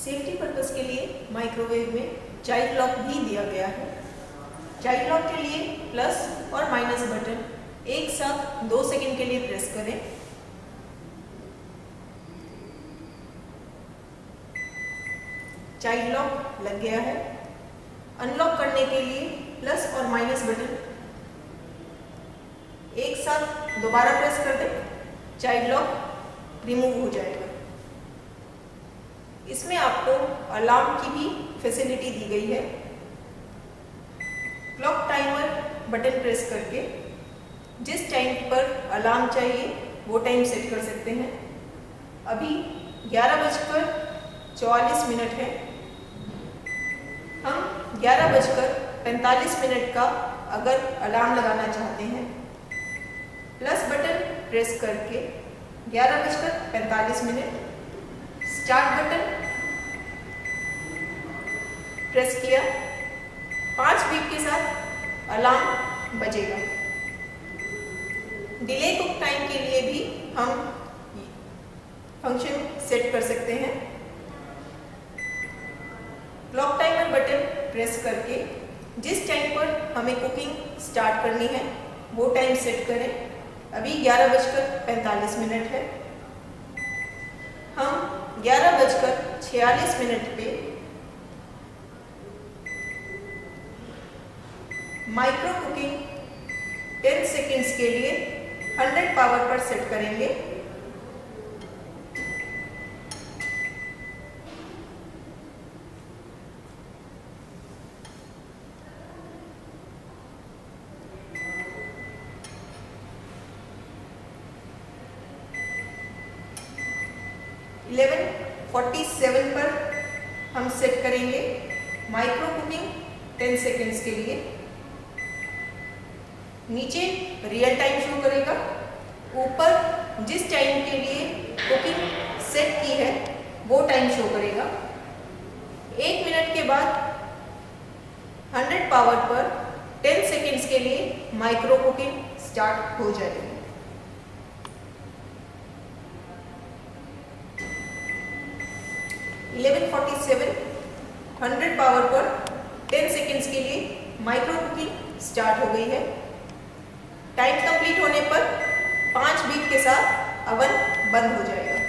Safety purpose के लिए microwave में चाइल्ड लॉक भी दिया गया है। चाइल्ड लॉक के लिए प्लस और माइनस बटन एक साथ दो सेकंड के लिए प्रेस करें। चाइल्ड लॉक लग गया है। अनलॉक करने के लिए प्लस और माइनस बटन एक साथ दोबारा प्रेस कर दें। चाइल्ड लॉक रिमूव हो जाएगा। इसमें आपको अलार्म की भी फैसिलिटी दी गई है। क्लॉक टाइमर बटन प्रेस करके जिस टाइम पर अलार्म चाहिए, वो टाइम सेट कर सकते हैं। अभी ग्यारह बजकर चौवालीस मिनट है। हम ग्यारह बजकर पैंतालीस मिनट का अगर अलार्म लगाना चाहते हैं प्लस बटन प्रेस करके ग्यारह बजकर पैंतालीस मिनट स्टार्ट बटन प्रेस किया पाँच बीप के साथ अलार्म बजेगा। डिले कुक टाइम के लिए भी हम फ़ंक्शन सेट कर सकते हैं। क्लॉक टाइमर बटन प्रेस करके जिस टाइम पर हमें कुकिंग स्टार्ट करनी है, वो टाइम सेट करें। अभी ग्यारह बजकर पैंतालीस मिनट है। ग्यारह बजकर छियालीस मिनट पे माइक्रो कुकिंग 10 सेकेंड्स के लिए 100 पावर पर सेट करेंगे। इलेवन फोर्टी सेवन पर हम सेट करेंगे माइक्रो कुकिंग 10 सेकेंड्स के लिए। नीचे रियल टाइम शो करेगा। ऊपर जिस टाइम के लिए कुकिंग सेट की है, वो टाइम शो करेगा। एक मिनट के बाद 100 पावर पर 10 सेकेंड्स के लिए माइक्रो कुकिंग स्टार्ट हो जाएगी। Eleven forty seven, hundred power पर 10 सेकेंड्स के लिए माइक्रो कुकिंग स्टार्ट हो गई है। टाइम कंप्लीट होने पर पाँच बीट के साथ अवन बंद हो जाएगा।